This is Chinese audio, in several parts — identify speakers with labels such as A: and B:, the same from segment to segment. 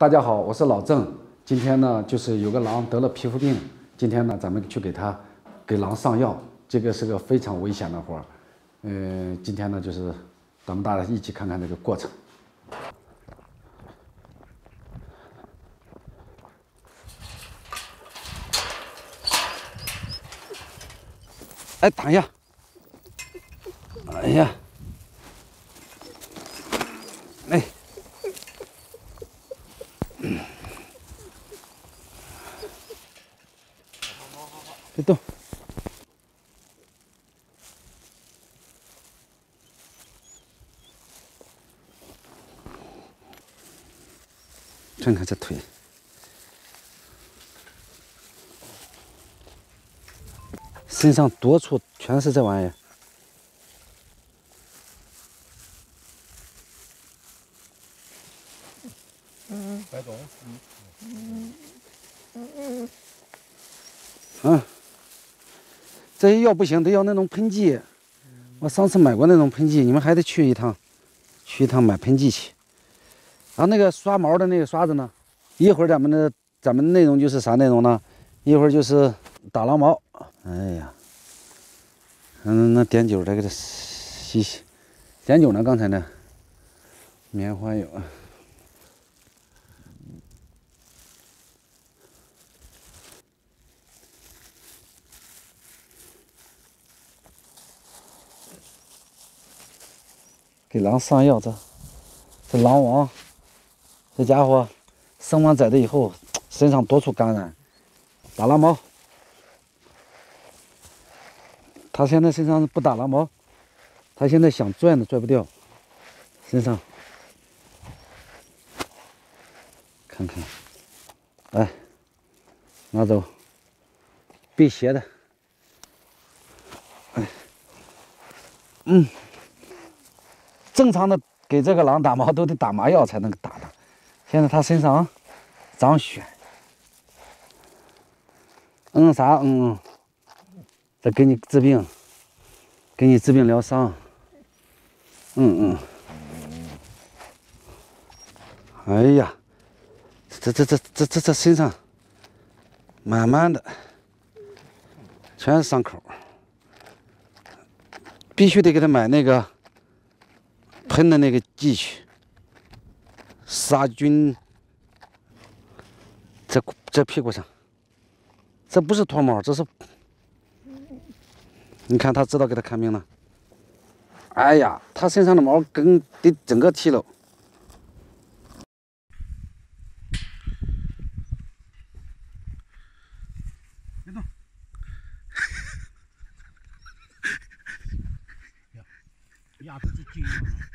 A: 大家好，我是老郑。今天呢，就是有个狼得了皮肤病，今天呢，咱们去给他给狼上药，这个是个非常危险的活儿。嗯，今天呢，就是咱们大家一起看看这个过程。哎，躺下。哎呀，别动。看看这腿，身上多处全是这玩意儿。嗯，别动。嗯嗯嗯。这些药不行，得要那种喷剂。我上次买过那种喷剂，你们还得去一趟，去一趟买喷剂去。然后那个刷毛的那个刷子呢？一会儿咱们的咱们内容就是啥内容呢？一会儿就是打狼毛。哎呀，嗯，那碘酒再给它洗洗。碘酒呢？刚才呢？棉花有。给狼上药，这这狼王。这家伙生完崽子以后，身上多处感染，打狼毛。他现在身上不打狼毛，他现在想拽都拽不掉。身上，看看，来，拿走，辟邪的。哎，嗯，正常的给这个狼打毛都得打麻药才能打的。现在他身上长血，嗯啥？嗯，再给你治病，给你治病疗伤，嗯嗯，哎呀，这这这这这这身上，慢慢的全是伤口，必须得给他买那个喷的那个剂去。杀菌，这这屁股上，这不是脱毛，这是，你看他知道给他看病了。哎呀，他身上的毛根得整个剃了。别动，牙牙齿紧了。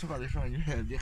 A: 说话，别说话，你你。